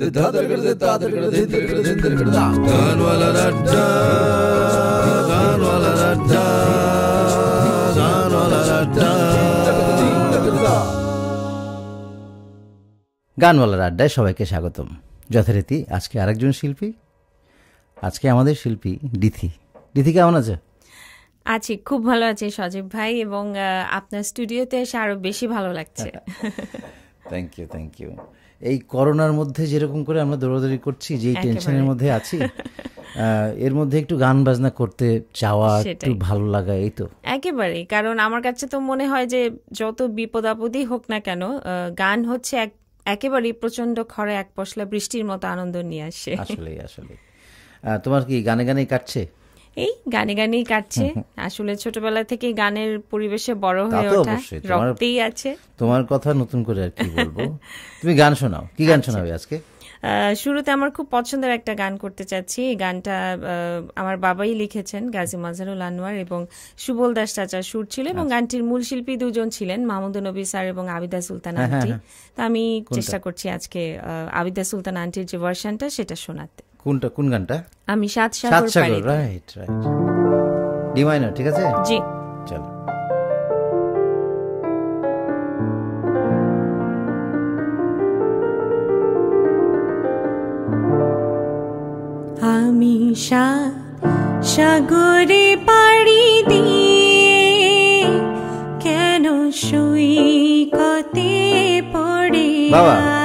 গানওয়ালার আড্ডায় সবাইকে স্বাগতম। যথারীতি আজকে আরেকজন শিল্পী আজকে আমাদের শিল্পী ডিথি। ডিথি কেমন আছে? আছি খুব ভালো আছি সজীব ভাই এবং আপনার স্টুডিওতে এসে আরও বেশি ভালো লাগছে। থ্যাংক ইউ থ্যাংক ইউ এই করোনার মধ্যে যেরকম করে আমরা দৌড়াদৌড়ি করছি যেই টেনশনের মধ্যে আছি এর মধ্যে একটু গান বাজনা করতে চাওয়া একটু ভালো লাগা এই তো। একেবারেই কারণ আমার কাছে তো মনে হয় যে যত বিপদ আপদই হোক না কেন গান হচ্ছে এক একেবারেই প্রচণ্ড খরে এক পশলা বৃষ্টির মতো আনন্দ নিয়ে আসে। আসলে আসলে তোমার কি গানে গানেই কাটছে? এই গানে গানেই কাটছে। আসলে ছোটবেলা থেকে গানের পরিবেশে বড় হয়ে ওঠা রক্তেই আছে। তোমার কথা নতুন করে আর কি বলব। তুমি গান শোনাও। কি গান আচ্ছা। শোনাবে আজকে? শুরুতে আমার খুব পছন্দের একটা গান করতে চাচ্ছি। এই গানটা আমার বাবাই লিখেছেন গাজী মাজহারুল আনোয়ার এবং সুবল দাস চাচার সুর ছিল এবং আচ্ছা। গানটির মূল শিল্পী দুজন ছিলেন মাহমুদ নবী স্যার এবং আবিদা সুলতান হ্যাঁ, আন্টি। তা আমি চেষ্টা করছি আজকে আবিদা সুলতান আন্টির যে ভার্সনটা সেটা শোনাতে। কোনটা কোন গানটা? আমি সাত সাগর পাড়ি রাইট রাইট ডি মাইনর ঠিক আছে? জি। চলো। আমি সাগরে পাড়ি দিয়ে কেন শুই কতে পড়ে আছি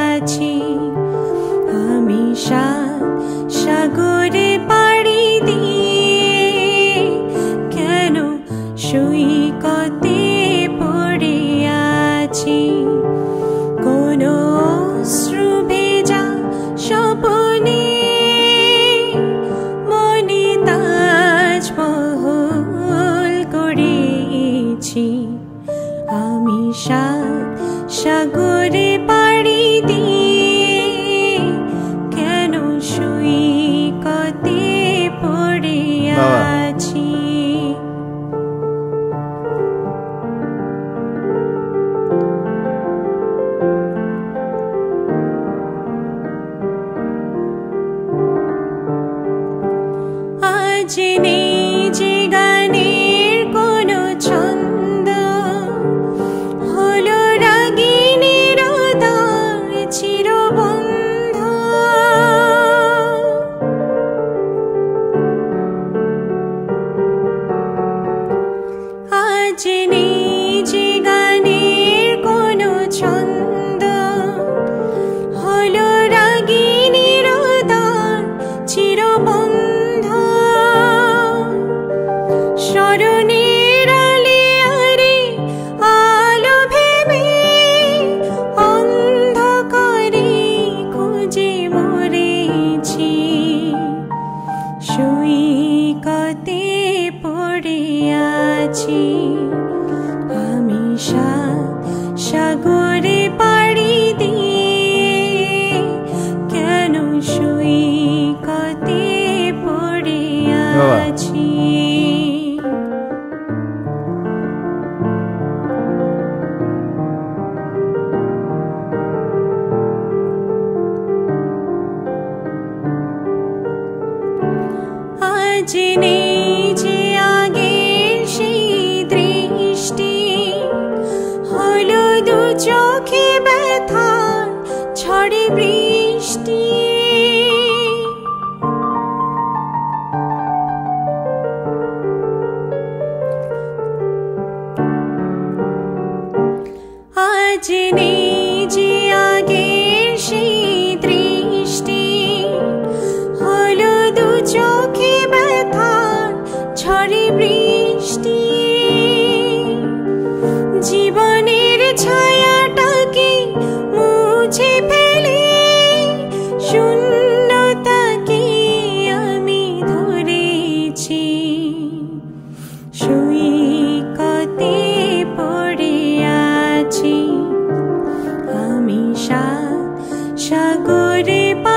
চোখে ব্যথা ছড়ে বৃষ্টি। সাগরে পাড়ি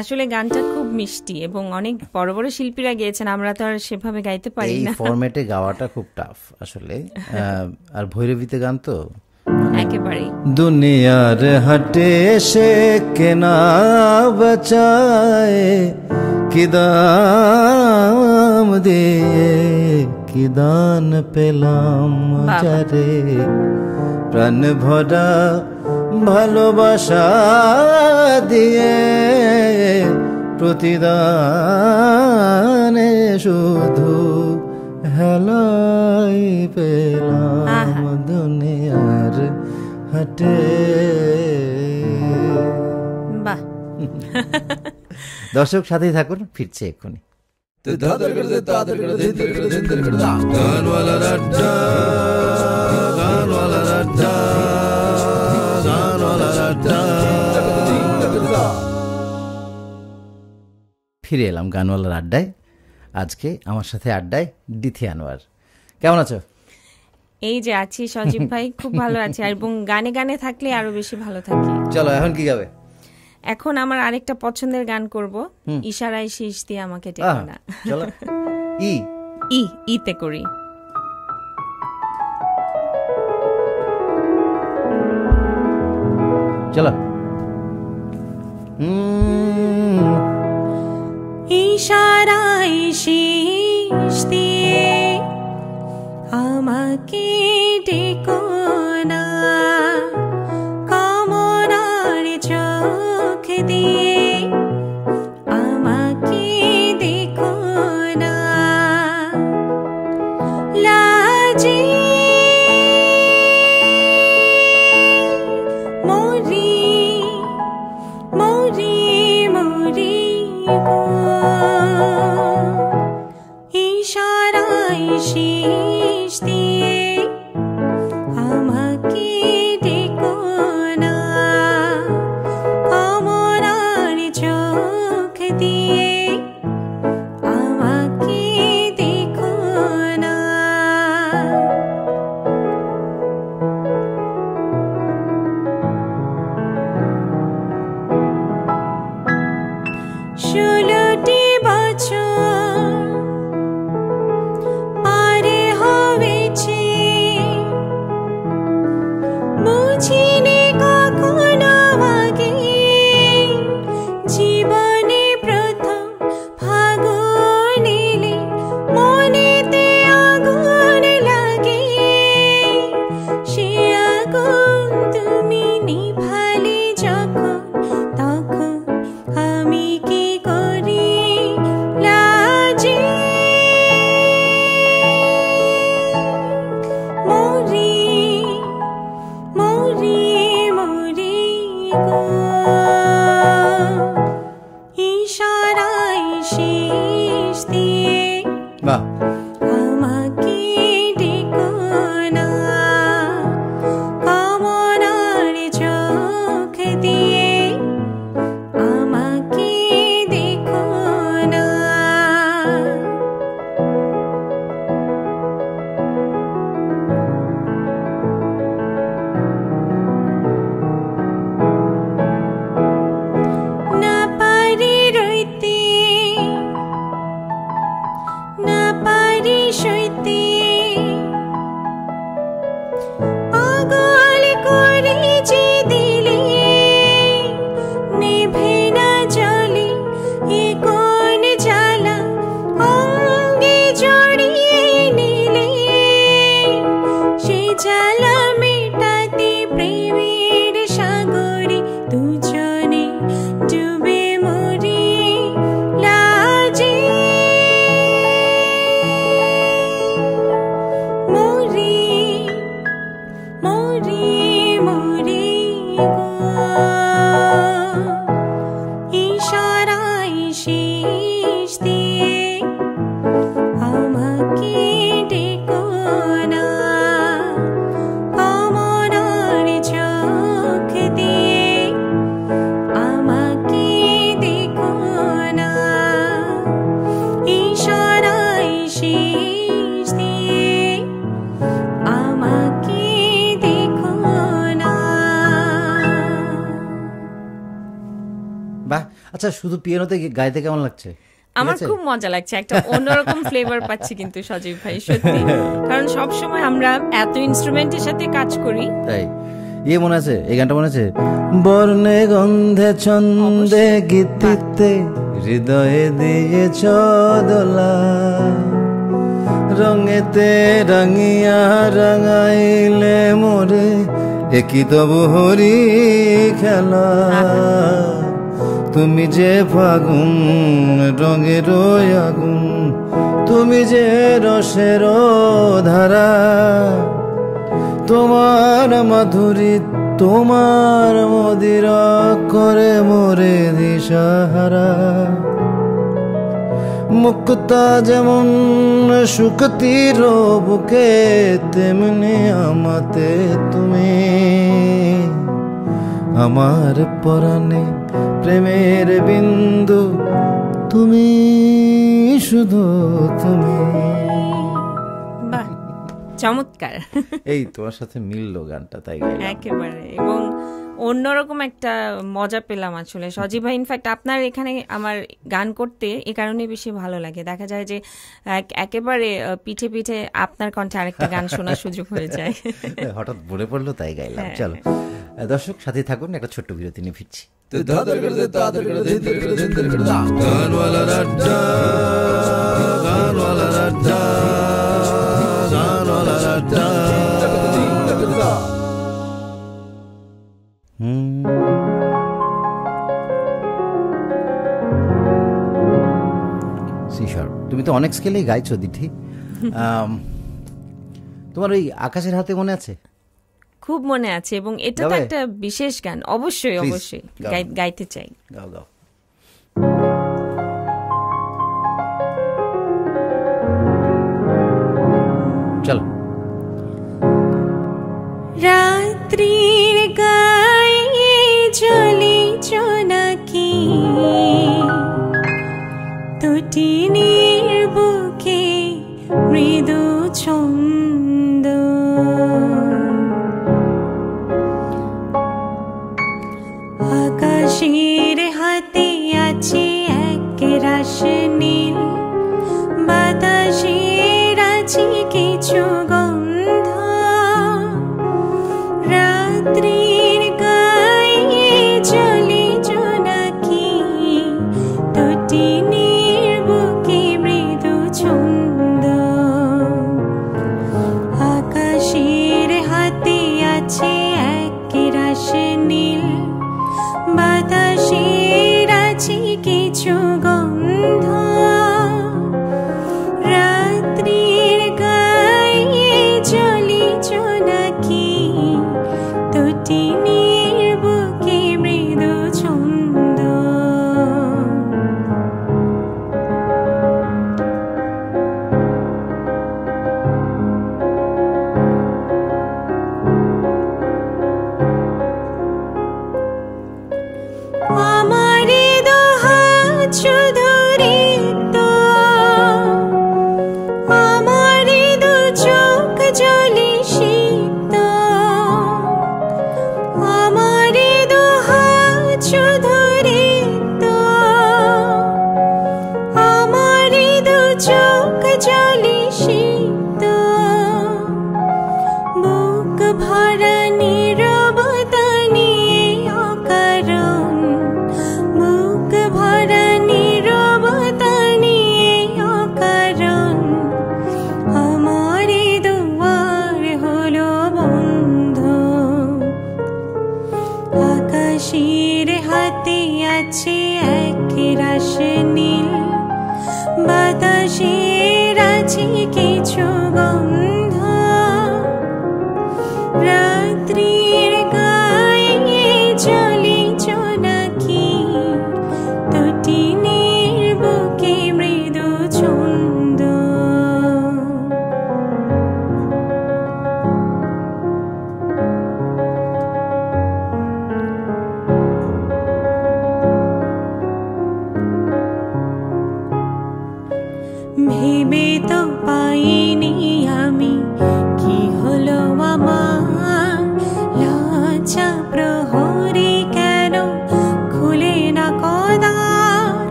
আসলে গানটা খুব মিষ্টি এবং অনেক বড় বড় শিল্পীরা গিয়েছেন আমরা তো আর সেভাবে গাইতে পারি না। এই ফরম্যাটে গাওয়াটা খুব টাফ আসলে। আর ভৈরবীতে গান তো? একেবারে দুনিয়ার হাটে সে কেনা বচায় কি দাম দিয়ে কি দান পেলাম যারে? প্রাণ ভরা ভালোবাসা দিয়ে প্রতিদানে শুধু হেলাই পেলাম দুনিয়ার হাটে। বাহ। দর্শক সাথেই থাকুন ফিরছে এক্ষুনি। ফিরে এলাম গানওয়ালার আড্ডায়। আজকে আমার সাথে আড্ডায় ডিথি আনোয়ার। কেমন আছো? এই যে আছি সজীব ভাই খুব ভালো আছি। এবং গানে গানে থাকলে আরও বেশি ভালো থাকি। চলো এখন কি গাবে? এখন আমার আরেকটা পছন্দের গান করব। ইশারায় শীষ দিয়ে আমাকে টেকো না। চলো। ই। ই ইতে করি। চলো। ইশারায় শীষ দিয়ে আমাকে ডেকো আচ্ছা শুধু পিয়ানোতে গাইতে কেমন লাগছে? আমার খুব মজা লাগছে একটা অন্যরকম ফ্লেভার পাচ্ছি কিন্তু সজীব ভাই সত্যি। কারণ সব সময় আমরা এত ইনস্ট্রুমেন্টের সাথে কাজ করি। তাই? ইয়ে মনে আছে? এই গানটা মনে আছে? বর্ণে গন্ধে ছন্দে গীতিতে হৃদয়ে দিয়ে দোলা। রঙেতে রাঙিয়া রাঙাইলে মোরে একই তবু হরি খেলা। তুমি যে ফাগুন রঙের আগুন, তুমি যে রসের ধারা, তোমার মাধুরী, তোমার মদির করে মোরে দিশাহারা। মুক্তা যেমন সুখতির বুকে, তেমনি আমাতে তুমি। আমার পরাণে প্রেমের বিন্দু তুমি শুধু তুমি। চমৎকার। এই তোমার সাথে মিললো গানটা তাই একেবারে এবং অন্যরকম একটা মজা পেলাম আসলে। সজীব ভাই ইনফ্যাক্ট আপনার এখানে আমার গান করতে এ কারণে বেশি ভালো লাগে। দেখা যায় যে একেবারে পিঠে পিঠে আপনার কণ্ঠে আরেকটা গান শোনার সুযোগ হয়ে যায়। হঠাৎ বলে পড়ল তাই গাইলাম। হ্যাঁ, চলো। দর্শক সাথে থাকুন একটা ছোট্ট বিরতি নিয়ে ফিরছি। তুমি তো অনেক স্কেলেই গাইছো দিঠি। তোমার ওই আকাশের হাতে মনে আছে? খুব মনে আছে এবং এটা তো একটা বিশেষ গান। অবশ্যই অবশ্যই। গাইতে চাই। গাও গাও। চলো। রাত্রির গায়ে চলে চনাকি। দুটিনির এক নীল বাতাসের রাজি কিছু গন্ধ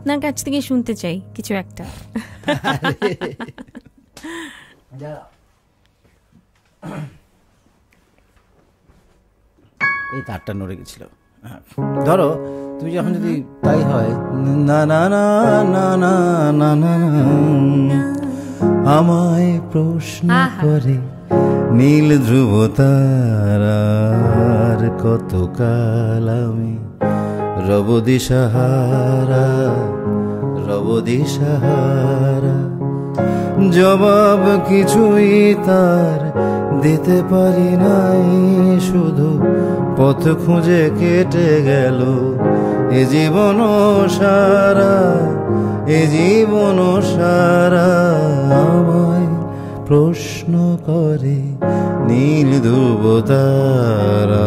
আপনার কাছ থেকে শুনতে চাই কিছু একটা। এই তারটা নড়ে গেছিল। ধরো তুমি যখন যদি তাই হয় না না না না না না না আমায় প্রশ্ন করে নীল ধ্রুব কতকাল কত কাল আমি রব দিশাহারা রব দিশাহারা জবাব কিছুই তার দিতে পারি নাই, শুধু পথ খুঁজে কেটে গেল এ জীবন সারা, এ জীবন সারা। আমায় প্রশ্ন করে নীল ধ্রুব তারার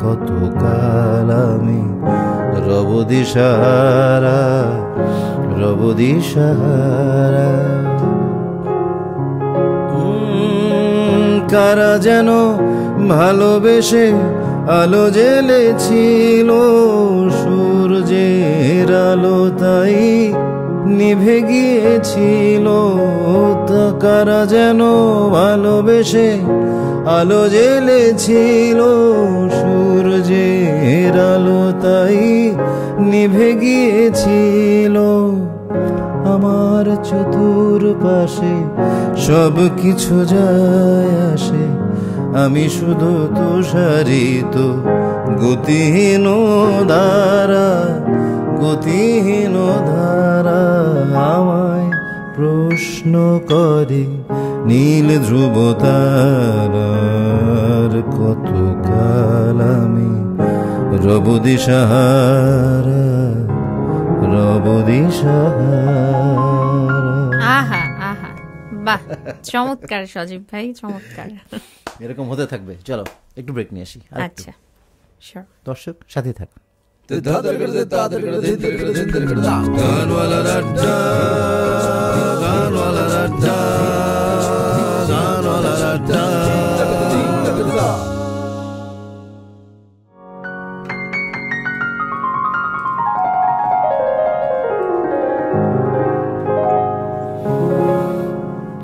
কত কাল আমি রব দিশাহারা রব দিশাহারা উম, কারা যেন ভালোবেসে আলো জ্বেলেছিল সূর্যের আলো তাই নিভে গিয়েছিল। কারা যেন ভালোবেসে আলো জ্বেলেছিল সূর্যের আলো তাই নিভে গিয়েছিল। আমার চতুর পাশে সব কিছু যায় আসে, আমি শুধু তুষারিত, গতিহীন ধারা গতিহীন ধারা আমায় প্রশ্ন করে নীল ধ্রুব তারার কত কাল আমি রব দিশাহারা রব আহা আহা বাহ চমৎকার সজীব ভাই চমৎকার। এরকম হতে থাকবে চলো একটু ব্রেক নিয়ে আসি আচ্ছা দর্শক সাথে থাকুন।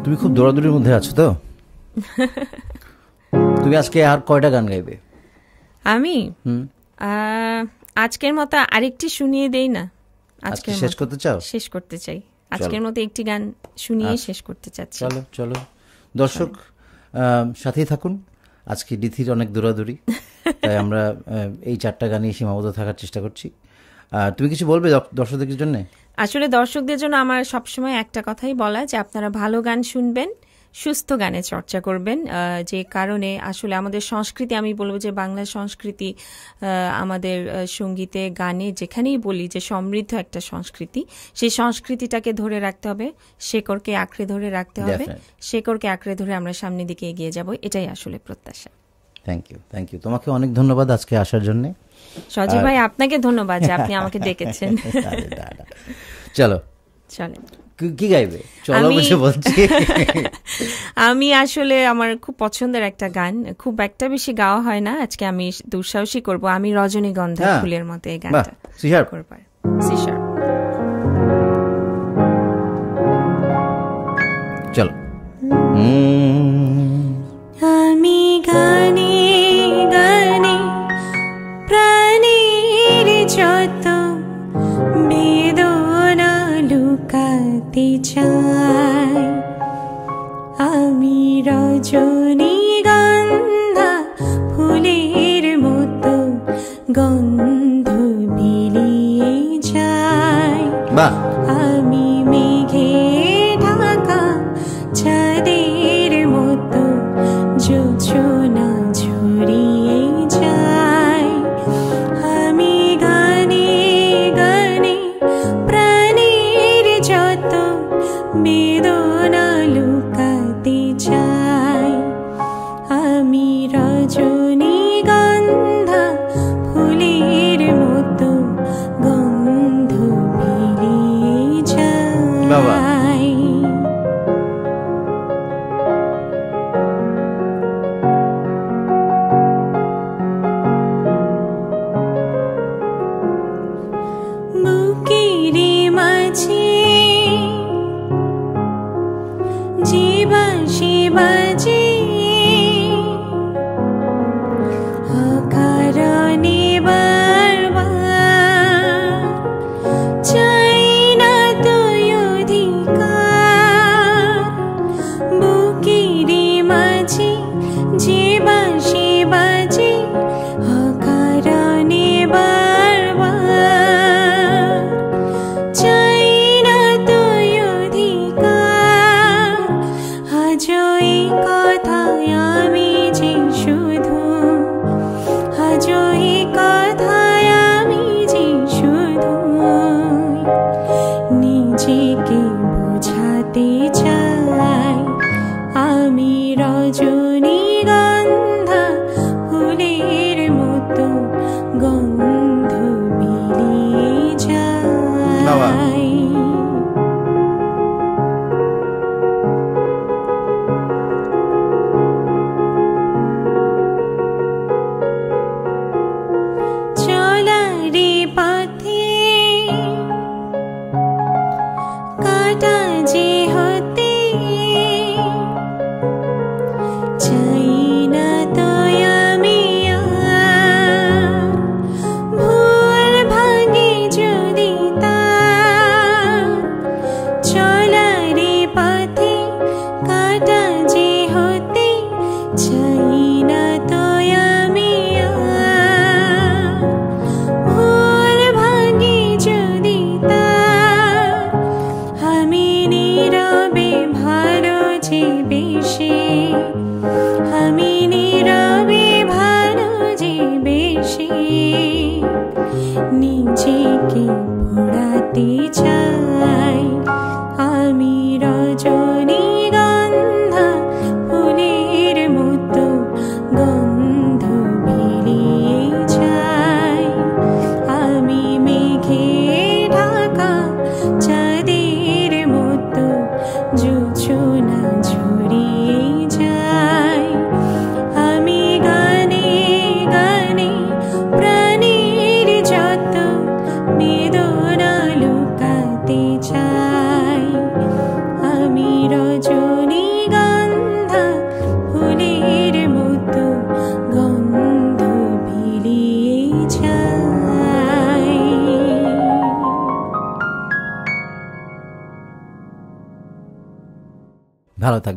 তুমি খুব দৌড়াদৌড়ির মধ্যে আছো তো? তুমি আজকে আর কয়টা গান গাইবে? আমি? আজকের মতো আরেকটি শুনিয়ে দেই না? আজকে শেষ করতে চাও? শেষ করতে চাই। আজকের মতো একটি গান শুনিয়ে আচ্ছা। শেষ করতে চাচ্ছি। চলো চলো। দর্শক সাথেই থাকুন। আজকে ডিথির অনেক দৌড়াদৌড়ি তাই আমরা এই চারটা গানই সীমাবদ্ধ থাকার চেষ্টা করছি। তুমি কিছু বলবে দর্শকদের জন্য? আসলে দর্শকদের জন্য আমার সবসময় একটা কথাই বলা যে আপনারা ভালো গান শুনবেন সুস্থ গানে চর্চা করবেন যে কারণে আসলে আমাদের সংস্কৃতি আমি বলব যে বাংলা সংস্কৃতি আমাদের সঙ্গীতে গানে যেখানেই বলি যে সমৃদ্ধ একটা সংস্কৃতি সেই সংস্কৃতিটাকে ধরে রাখতে হবে শেকড়কে আঁকড়ে ধরে রাখতে হবে. শেকড়কে আঁকড়ে ধরে আমরা সামনের দিকে এগিয়ে যাব এটাই আসলে প্রত্যাশা। থ্যাংক ইউ থ্যাংক ইউ তোমাকে অনেক ধন্যবাদ আজকে আসার জন্য। সজীব ভাই আপনাকে ধন্যবাদ যে আপনি আমাকে ডেকেছেন। চলো। চলেন। কি- গাইবে? চলো আমি- বসে বলছি। আমি আসলে আমার খুব পছন্দের একটা গান। খুব একটা বেশি গাওয়া হয় না। আজকে আমি দুঃসাহসী করব। আমি রজনীগন্ধা হ্যাঁ। ফুলের মতো এই গানটা চলো। আমি গানে লুকাতে চাই। আমি রজনীগন্ধা ফুলের মতো গন্ধ বিলিয়ে যাই বাহ।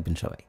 بين شوي